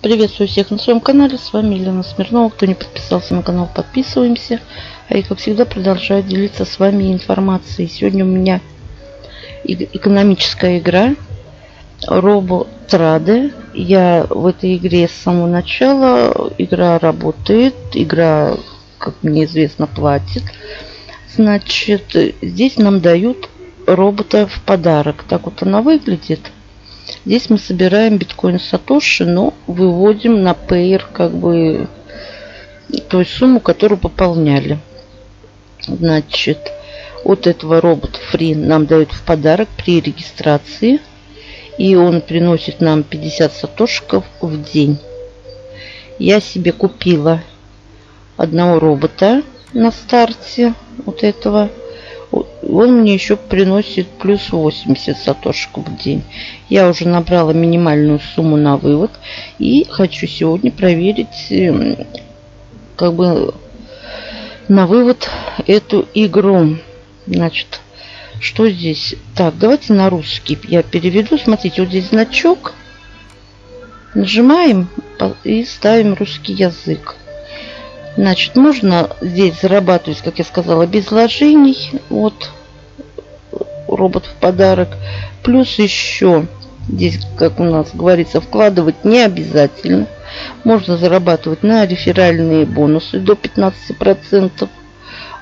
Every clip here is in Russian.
Приветствую всех на своем канале. С вами Елена Смирнова. Кто не подписался на канал, подписываемся. А я, как всегда, продолжаю делиться с вами информацией. Сегодня у меня экономическая игра Роботраде. Я в этой игре с самого начала. Игра работает. Игра, как мне известно, платит. Значит, здесь нам дают робота в подарок. Так вот она выглядит. Здесь мы собираем биткоин Сатоши, но выводим на Payer как бы той сумму, которую пополняли. Значит, от этого робота Free нам дают в подарок при регистрации. И он приносит нам 50 сатошиков в день. Я себе купила одного робота на старте вот этого он мне еще приносит плюс 80 сатошек в день. Я уже набрала минимальную сумму на вывод. И хочу сегодня проверить эм, как бы на вывод эту игру. Значит, что здесь? Так, давайте на русский я переведу. Смотрите, вот здесь значок. Нажимаем и ставим русский язык. Значит, можно здесь зарабатывать, как я сказала, без вложений. Вот робот в подарок. Плюс еще здесь, как у нас говорится, вкладывать не обязательно. Можно зарабатывать на реферальные бонусы до 15%.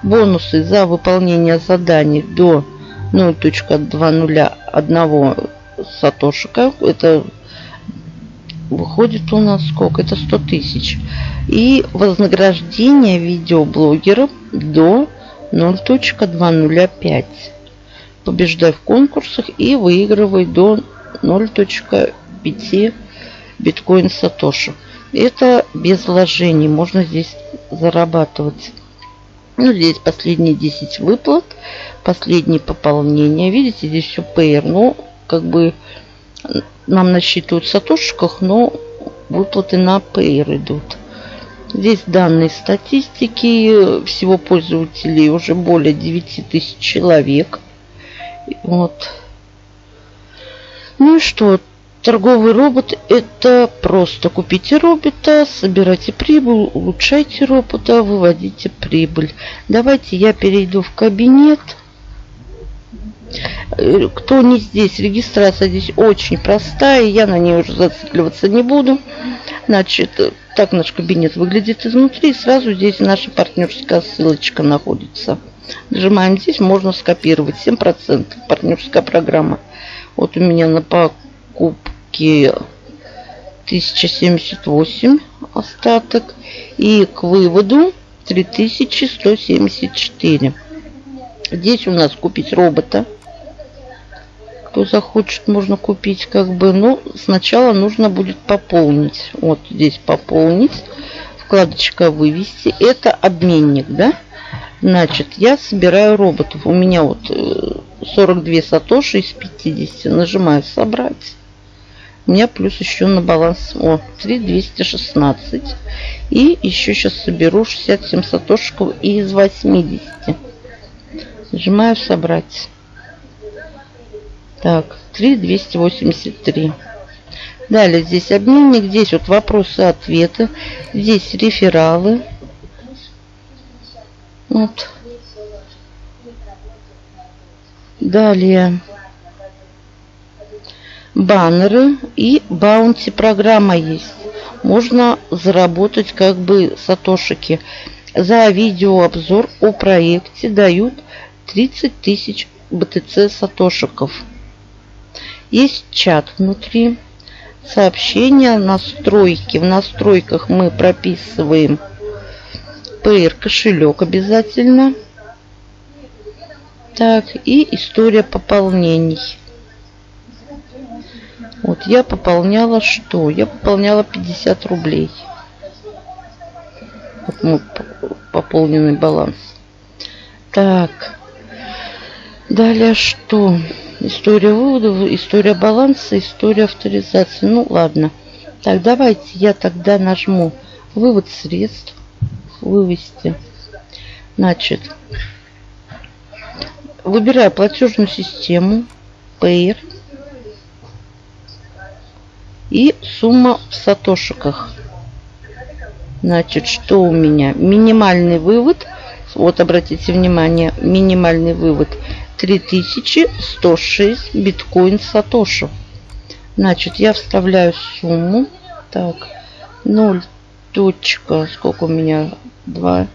Бонусы за выполнение заданий до 0.201 сатошика. Это выходит у нас сколько? Это 100 тысяч. И вознаграждение видеоблогеров до 0.205 побеждай в конкурсах и выигрывай до 0.5 биткоин сатоши. Это без вложений. Можно здесь зарабатывать. Ну, здесь последние 10 выплат, последние пополнения. Видите, здесь все пейер. Ну, как бы нам насчитывают в сатошиках, но выплаты на пейер идут. Здесь данные статистики. Всего пользователей уже более 9 тысяч человек. Вот. Ну и что? Торговый робот – это просто купите робота, собирайте прибыль, улучшайте робота, выводите прибыль. Давайте я перейду в кабинет. Кто не здесь, регистрация здесь очень простая, я на ней уже зацикливаться не буду. Значит, так наш кабинет выглядит изнутри, сразу здесь наша партнерская ссылочка находится. Нажимаем здесь, можно скопировать 7%. Партнерская программа. Вот у меня на покупке 1078 остаток. И к выводу 3174. Здесь у нас купить робота. Кто захочет, можно купить как бы. Но сначала нужно будет пополнить. Вот здесь пополнить. Вкладочка вывести. Это обменник, да? Значит, я собираю роботов. У меня вот 42 э, сатоши из 50. Нажимаю собрать. У меня плюс еще на баланс о 3216. И еще сейчас соберу 67 сатошиков из 80. Нажимаю собрать. Так, 3283. Далее здесь обменник, здесь вот вопросы-ответы, здесь рефералы. Вот. Далее. Баннеры и баунти программа есть. Можно заработать как бы сатошики. За видеообзор о проекте дают 30 тысяч БТЦ сатошиков. Есть чат внутри. Сообщения, настройки. В настройках мы прописываем PR кошелек обязательно. Так, и история пополнений. Вот я пополняла что? Я пополняла 50 рублей. Вот мой пополненный баланс. Так. Далее что? История выводов, история баланса, история авторизации. Ну ладно. Так, давайте я тогда нажму вывод средств вывести. Значит, выбираю платежную систему Payer. и сумма в сатошиках. Значит, что у меня? Минимальный вывод, вот обратите внимание, минимальный вывод 3106 биткоин сатошев. Значит, я вставляю сумму. Так, 0 точка, сколько у меня? 2,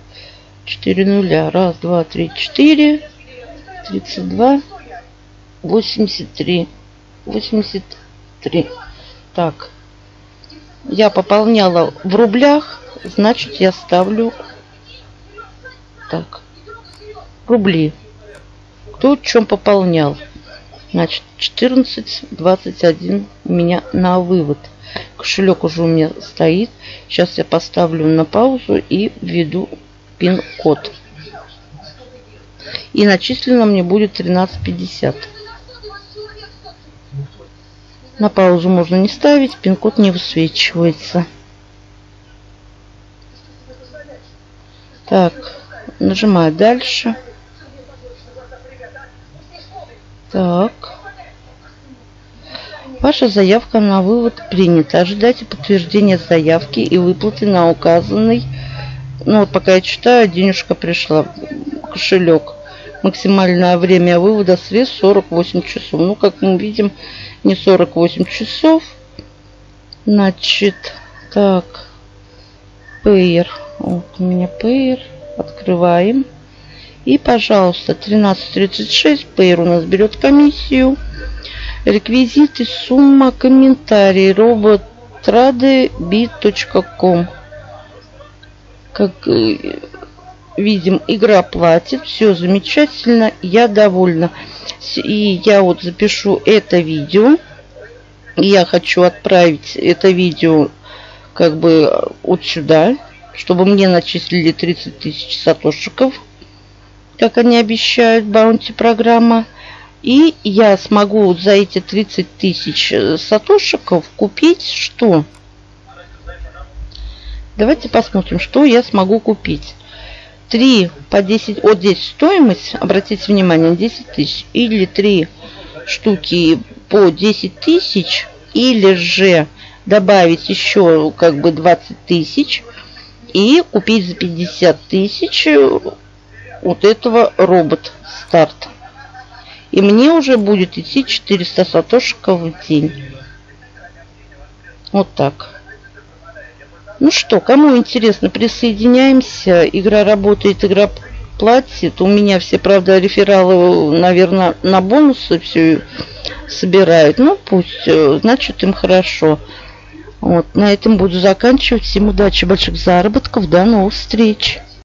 4 нуля. Раз, два, три, четыре. 32, 83, 83. Так, я пополняла в рублях, значит я ставлю так, рубли. Кто в чем пополнял? Значит, 14.21 у меня на вывод. Кошелек уже у меня стоит. Сейчас я поставлю на паузу и введу пин-код. И начислено мне будет 13.50. На паузу можно не ставить, пин-код не высвечивается. Так, нажимаю дальше. Так. Ваша заявка на вывод принята. Ожидайте подтверждения заявки и выплаты на указанный. Ну вот пока я читаю, денежка пришла кошелек. Максимальное время вывода средств 48 часов. Ну, как мы видим, не 48 часов. Значит, так, Payer. Вот у меня Payer. Открываем. И, пожалуйста, 13.36. Payer у нас берет комиссию. Реквизиты, сумма, комментарий. robotrade.bit.com Как э, видим, игра платит. Все замечательно. Я довольна. И я вот запишу это видео. Я хочу отправить это видео как бы вот сюда, чтобы мне начислили 30 тысяч сатошиков как они обещают, баунти программа. И я смогу за эти 30 тысяч э, сатошиков купить что? Давайте посмотрим, что я смогу купить. 3 по 10, вот здесь стоимость, обратите внимание, 10 тысяч. Или 3 штуки по 10 тысяч, или же добавить еще как бы 20 тысяч и купить за 50 тысяч вот этого робот старт. И мне уже будет идти 400 сатошиков в день. Вот так. Ну что, кому интересно, присоединяемся. Игра работает, игра платит. У меня все, правда, рефералы, наверное, на бонусы все собирают. Ну, пусть, э, значит, им хорошо. Вот, на этом буду заканчивать. Всем удачи, больших заработков. До новых встреч.